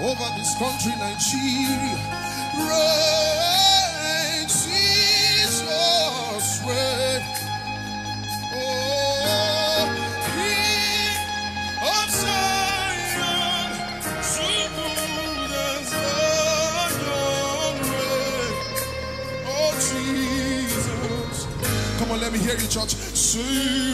over this country, Nigeria. Reign, Jesus, reign. Oh, King of Zion, Zion. Oh, Jesus. Come on, let me hear you, church. Say.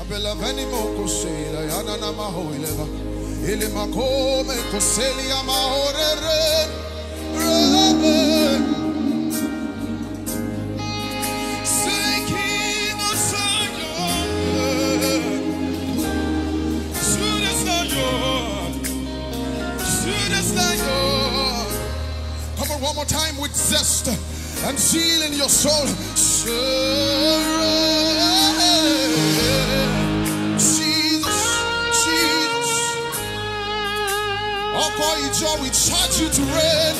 Abela veni moko sela yana na mahoileva. Ele makome koseli as Zion. Come on, one more time with zest and zeal in your soul. Ọkọ ìjọ, we charge you to reign.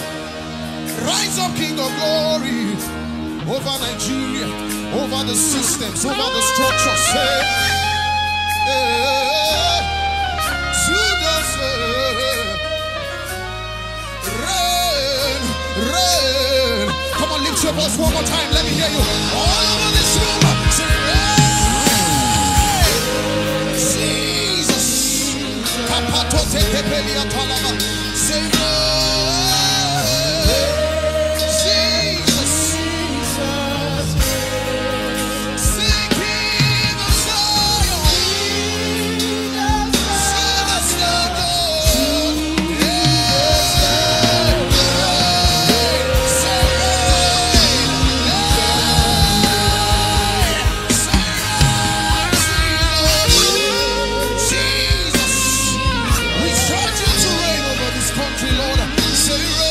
Rise up, King of glory, over Nigeria, over the systems, over the structures. Say, yeah, to the. Come on, lift your voice one more time. Let me hear you. Ìjọba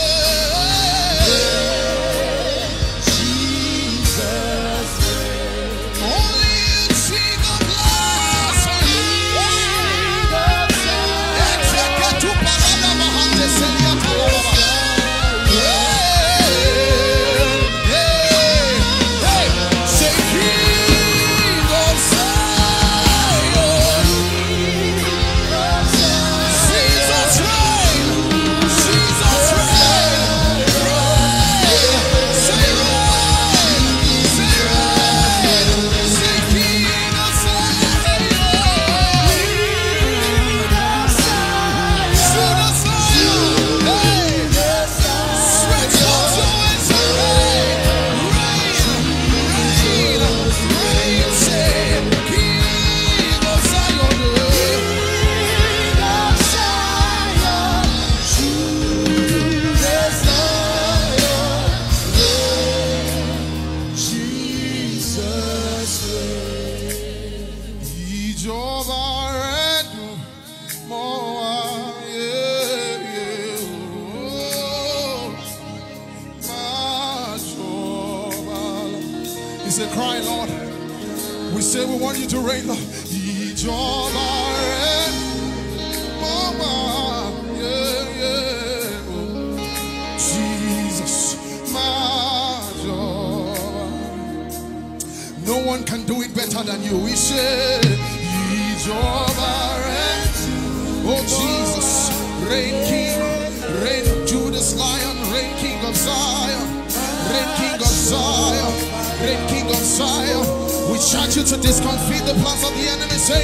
It's a cry, Lord. We say we want you to reign, Lord. Rẹ̀ mọ́ wa, yeah, yeah, oh. Jesus, máa jọba. No one can do it better than you. We say, Ìjọba rẹ̀ Oh Jesus, reign King, reign Judah's Lion, reign King of Zion, King of Zion. We charge you to discomfit the plans of the enemy. Say,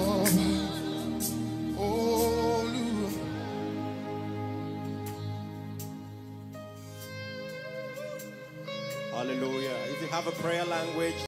have a prayer language.